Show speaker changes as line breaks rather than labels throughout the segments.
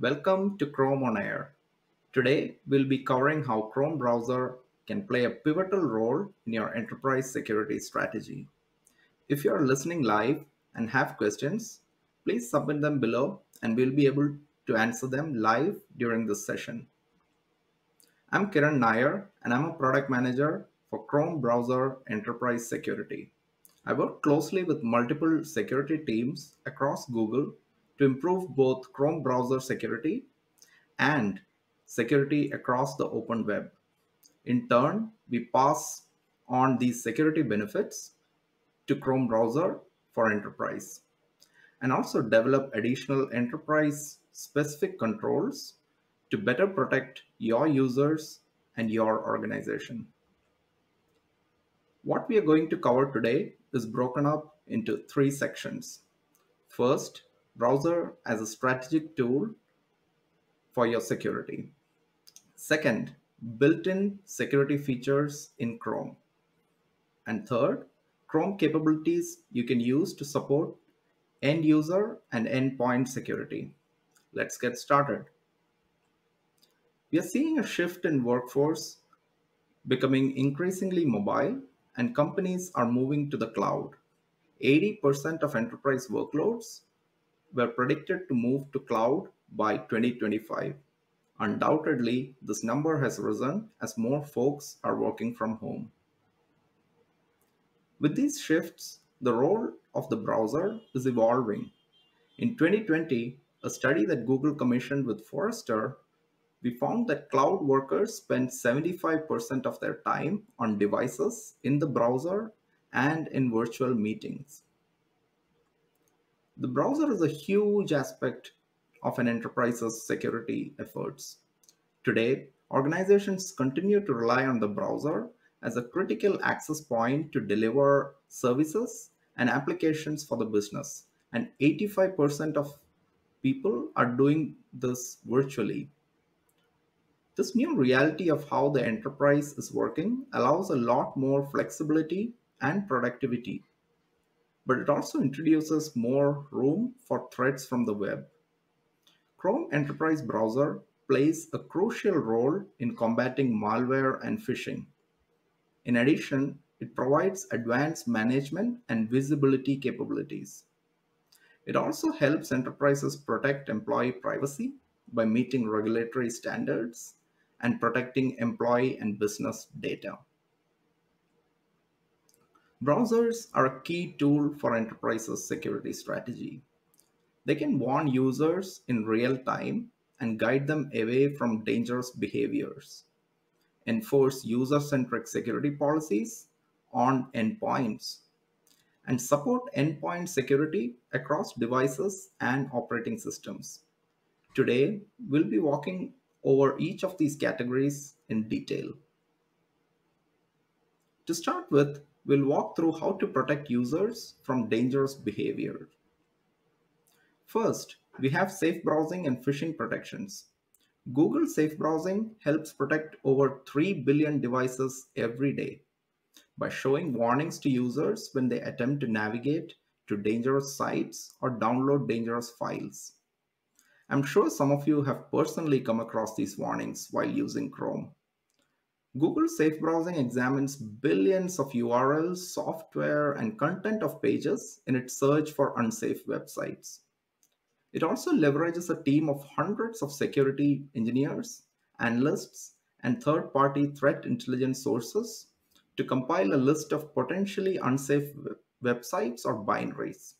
Welcome to Chrome on Air. Today, we'll be covering how Chrome browser can play a pivotal role in your enterprise security strategy. If you are listening live and have questions, please submit them below and we'll be able to answer them live during this session. I'm Kiran Nair and I'm a product manager for Chrome Browser Enterprise Security. I work closely with multiple security teams across Google to improve both Chrome browser security and security across the open web. In turn, we pass on these security benefits to Chrome browser for enterprise and also develop additional enterprise specific controls to better protect your users and your organization. What we are going to cover today is broken up into three sections. First, browser as a strategic tool for your security. Second, built-in security features in Chrome. And third, Chrome capabilities you can use to support end user and endpoint security. Let's get started. We are seeing a shift in workforce becoming increasingly mobile and companies are moving to the cloud. 80% of enterprise workloads were predicted to move to cloud by 2025. Undoubtedly, this number has risen as more folks are working from home. With these shifts, the role of the browser is evolving. In 2020, a study that Google commissioned with Forrester, we found that cloud workers spend 75% of their time on devices in the browser and in virtual meetings. The browser is a huge aspect of an enterprise's security efforts. Today, organizations continue to rely on the browser as a critical access point to deliver services and applications for the business. And 85% of people are doing this virtually. This new reality of how the enterprise is working allows a lot more flexibility and productivity but it also introduces more room for threats from the web. Chrome Enterprise Browser plays a crucial role in combating malware and phishing. In addition, it provides advanced management and visibility capabilities. It also helps enterprises protect employee privacy by meeting regulatory standards and protecting employee and business data. Browsers are a key tool for enterprises' security strategy. They can warn users in real time and guide them away from dangerous behaviors, enforce user centric security policies on endpoints, and support endpoint security across devices and operating systems. Today, we'll be walking over each of these categories in detail. To start with, we'll walk through how to protect users from dangerous behavior. First, we have safe browsing and phishing protections. Google Safe Browsing helps protect over 3 billion devices every day by showing warnings to users when they attempt to navigate to dangerous sites or download dangerous files. I'm sure some of you have personally come across these warnings while using Chrome. Google Safe Browsing examines billions of URLs, software, and content of pages in its search for unsafe websites. It also leverages a team of hundreds of security engineers, analysts, and third party threat intelligence sources to compile a list of potentially unsafe websites or binaries.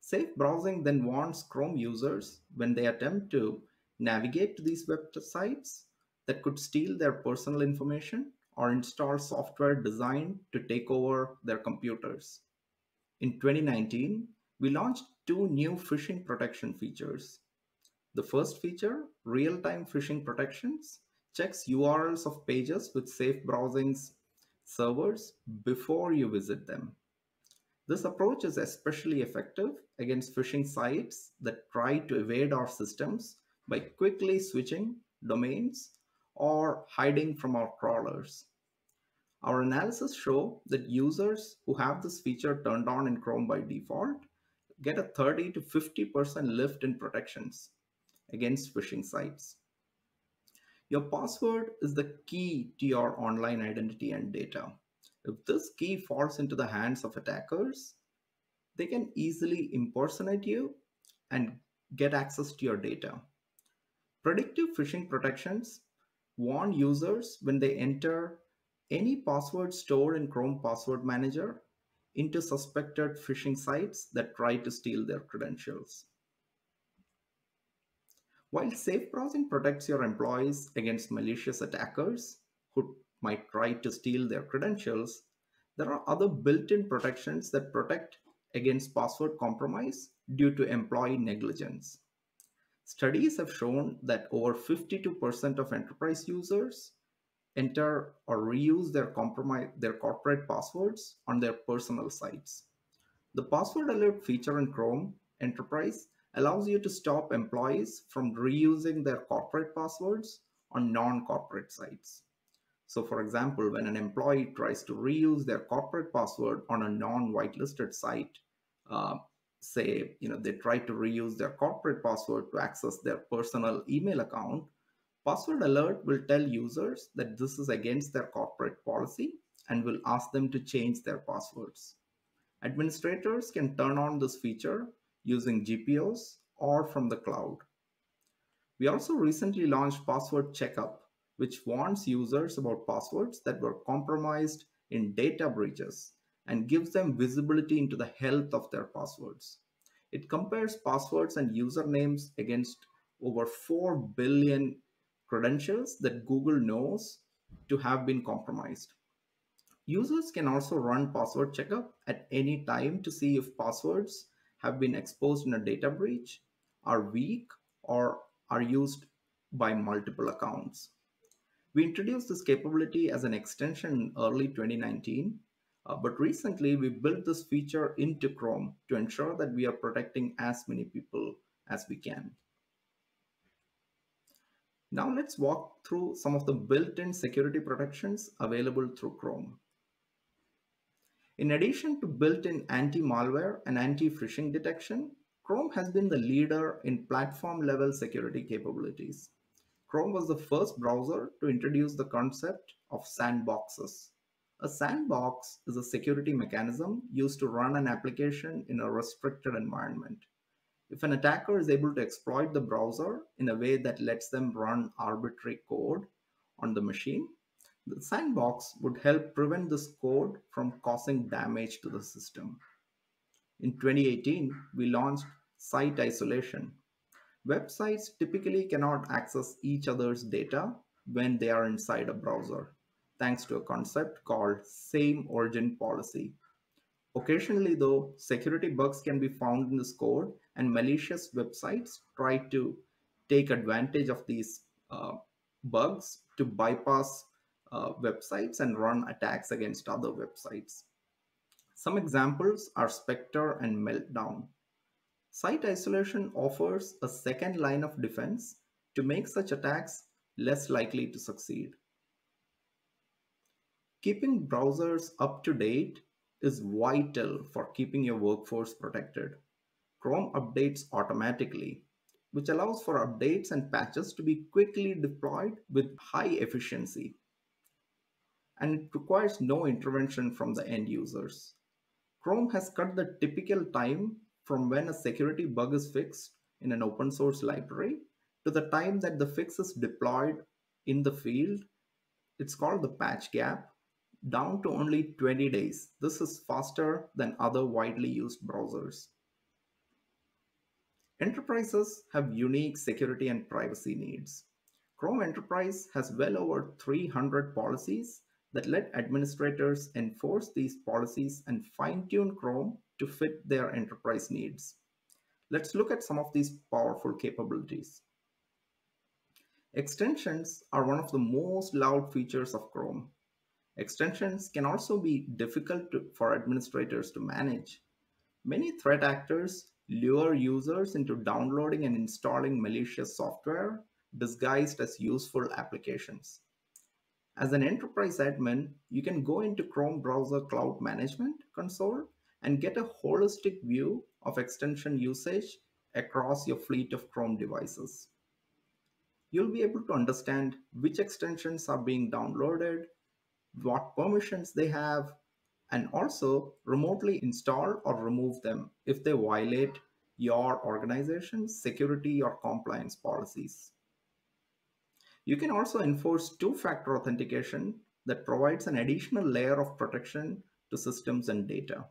Safe browsing then warns Chrome users when they attempt to navigate to these websites that could steal their personal information or install software designed to take over their computers. In 2019, we launched two new phishing protection features. The first feature, real-time phishing protections, checks URLs of pages with safe browsing's servers before you visit them. This approach is especially effective against phishing sites that try to evade our systems by quickly switching domains or hiding from our crawlers. Our analysis show that users who have this feature turned on in Chrome by default get a 30 to 50% lift in protections. against phishing sites. Your password is the key to your online identity and data. If this key falls into the hands of attackers, they can easily impersonate you and get access to your data. Predictive phishing protections warn users when they enter any password stored in Chrome Password Manager into suspected phishing sites that try to steal their credentials. While safe browsing protects your employees against malicious attackers who might try to steal their credentials, there are other built-in protections that protect against password compromise due to employee negligence. Studies have shown that over 52% of enterprise users enter or reuse their, compromise their corporate passwords on their personal sites. The password alert feature in Chrome Enterprise allows you to stop employees from reusing their corporate passwords on non-corporate sites. So for example, when an employee tries to reuse their corporate password on a non-whitelisted site, uh, say, you know, they try to reuse their corporate password to access their personal email account, Password Alert will tell users that this is against their corporate policy and will ask them to change their passwords. Administrators can turn on this feature using GPOs or from the cloud. We also recently launched Password Checkup, which warns users about passwords that were compromised in data breaches and gives them visibility into the health of their passwords. It compares passwords and usernames against over 4 billion credentials that Google knows to have been compromised. Users can also run password checkup at any time to see if passwords have been exposed in a data breach, are weak, or are used by multiple accounts. We introduced this capability as an extension in early 2019, uh, but recently we built this feature into Chrome to ensure that we are protecting as many people as we can. Now let's walk through some of the built-in security protections available through Chrome. In addition to built-in anti-malware and anti-phishing detection, Chrome has been the leader in platform-level security capabilities. Chrome was the first browser to introduce the concept of sandboxes. A sandbox is a security mechanism used to run an application in a restricted environment. If an attacker is able to exploit the browser in a way that lets them run arbitrary code on the machine, the sandbox would help prevent this code from causing damage to the system. In 2018, we launched Site Isolation. Websites typically cannot access each other's data when they are inside a browser, thanks to a concept called same origin policy. Occasionally, though, security bugs can be found in this code, and malicious websites try to take advantage of these uh, bugs to bypass uh, websites and run attacks against other websites. Some examples are Spectre and Meltdown. Site isolation offers a second line of defense to make such attacks less likely to succeed. Keeping browsers up to date is vital for keeping your workforce protected. Chrome updates automatically, which allows for updates and patches to be quickly deployed with high efficiency and it requires no intervention from the end users. Chrome has cut the typical time from when a security bug is fixed in an open source library to the time that the fix is deployed in the field. It's called the patch gap, down to only 20 days. This is faster than other widely used browsers. Enterprises have unique security and privacy needs. Chrome Enterprise has well over 300 policies that let administrators enforce these policies and fine-tune Chrome to fit their enterprise needs. Let's look at some of these powerful capabilities. Extensions are one of the most loved features of Chrome. Extensions can also be difficult to, for administrators to manage. Many threat actors lure users into downloading and installing malicious software disguised as useful applications. As an enterprise admin, you can go into Chrome Browser Cloud Management console and get a holistic view of extension usage across your fleet of Chrome devices. you'll be able to understand which extensions are being downloaded, what permissions they have, and also remotely install or remove them if they violate your organization's security or compliance policies. You can also enforce two-factor authentication that provides an additional layer of protection to systems and data.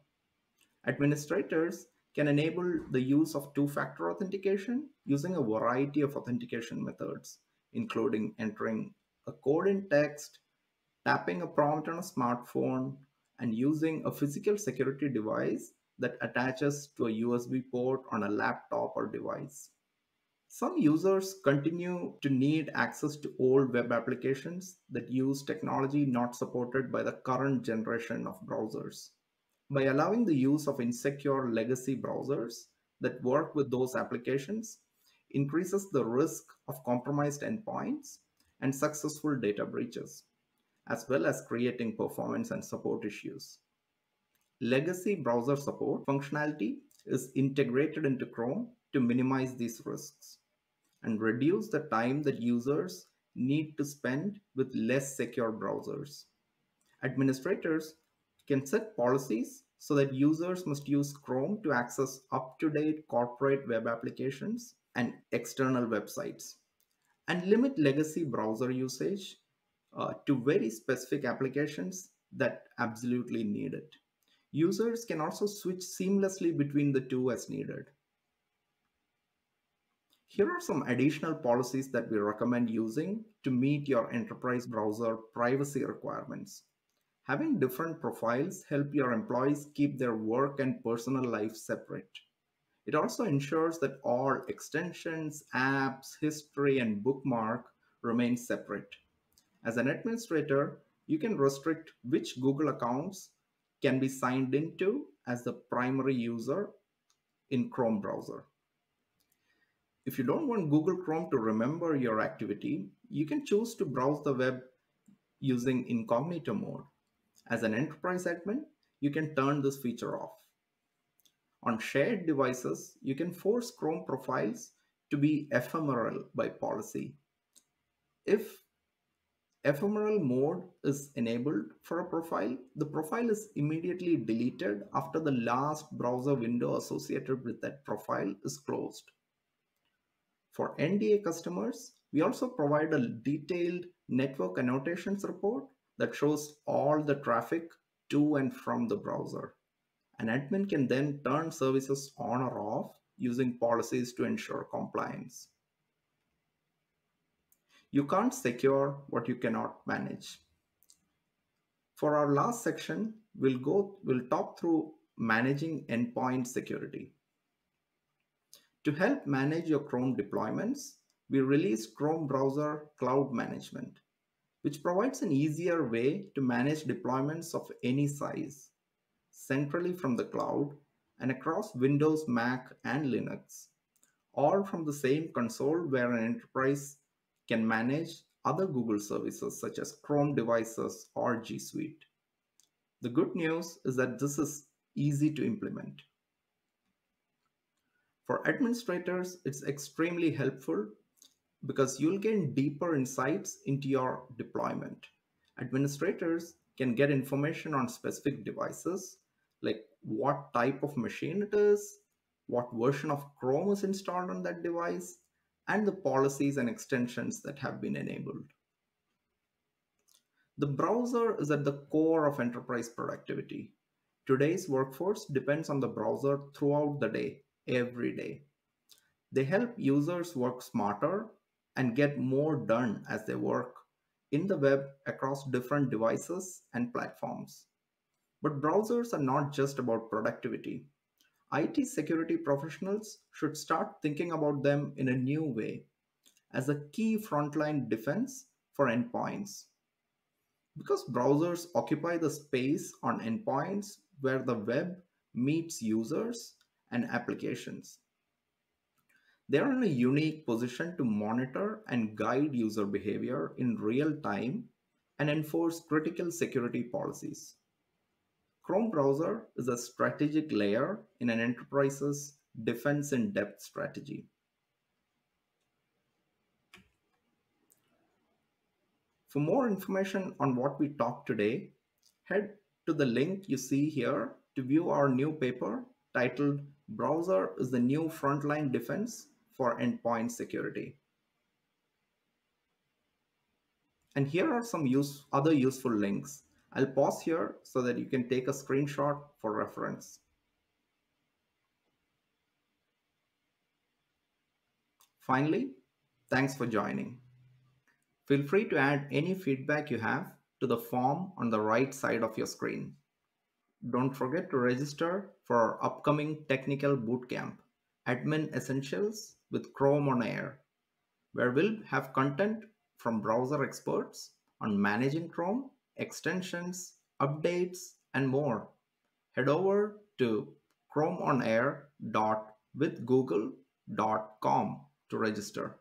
Administrators can enable the use of two-factor authentication using a variety of authentication methods, including entering a code in text, tapping a prompt on a smartphone, and using a physical security device that attaches to a USB port on a laptop or device. Some users continue to need access to old web applications that use technology not supported by the current generation of browsers. By allowing the use of insecure legacy browsers that work with those applications, increases the risk of compromised endpoints and successful data breaches, as well as creating performance and support issues. Legacy browser support functionality is integrated into Chrome to minimize these risks and reduce the time that users need to spend with less secure browsers. Administrators can set policies so that users must use Chrome to access up-to-date corporate web applications and external websites and limit legacy browser usage uh, to very specific applications that absolutely need it. Users can also switch seamlessly between the two as needed. Here are some additional policies that we recommend using to meet your enterprise browser privacy requirements. Having different profiles help your employees keep their work and personal life separate. It also ensures that all extensions, apps, history, and bookmark remain separate. As an administrator, you can restrict which Google accounts can be signed into as the primary user in Chrome browser. If you don't want Google Chrome to remember your activity, you can choose to browse the web using incognito mode. As an enterprise admin, you can turn this feature off. On shared devices, you can force Chrome profiles to be ephemeral by policy. If ephemeral mode is enabled for a profile, the profile is immediately deleted after the last browser window associated with that profile is closed. For NDA customers, we also provide a detailed network annotations report that shows all the traffic to and from the browser. An admin can then turn services on or off using policies to ensure compliance. You can't secure what you cannot manage. For our last section, we'll go we'll talk through managing endpoint security. To help manage your Chrome deployments, we released Chrome Browser Cloud Management which provides an easier way to manage deployments of any size centrally from the cloud and across Windows, Mac, and Linux, all from the same console where an enterprise can manage other Google services such as Chrome devices or G Suite. The good news is that this is easy to implement. For administrators, it's extremely helpful because you'll gain deeper insights into your deployment. Administrators can get information on specific devices, like what type of machine it is, what version of Chrome is installed on that device, and the policies and extensions that have been enabled. The browser is at the core of enterprise productivity. Today's workforce depends on the browser throughout the day, every day. They help users work smarter and get more done as they work in the web across different devices and platforms. But browsers are not just about productivity. IT security professionals should start thinking about them in a new way as a key frontline defense for endpoints. Because browsers occupy the space on endpoints where the web meets users and applications. They are in a unique position to monitor and guide user behavior in real time and enforce critical security policies. Chrome browser is a strategic layer in an enterprise's defense in depth strategy. For more information on what we talked today, head to the link you see here to view our new paper titled Browser is the New Frontline Defense for Endpoint Security. And here are some use, other useful links. I'll pause here so that you can take a screenshot for reference. Finally, thanks for joining. Feel free to add any feedback you have to the form on the right side of your screen. Don't forget to register for our upcoming technical bootcamp, Admin Essentials with Chrome on Air, where we'll have content from browser experts on managing Chrome, extensions, updates, and more. Head over to chromeonair.withgoogle.com to register.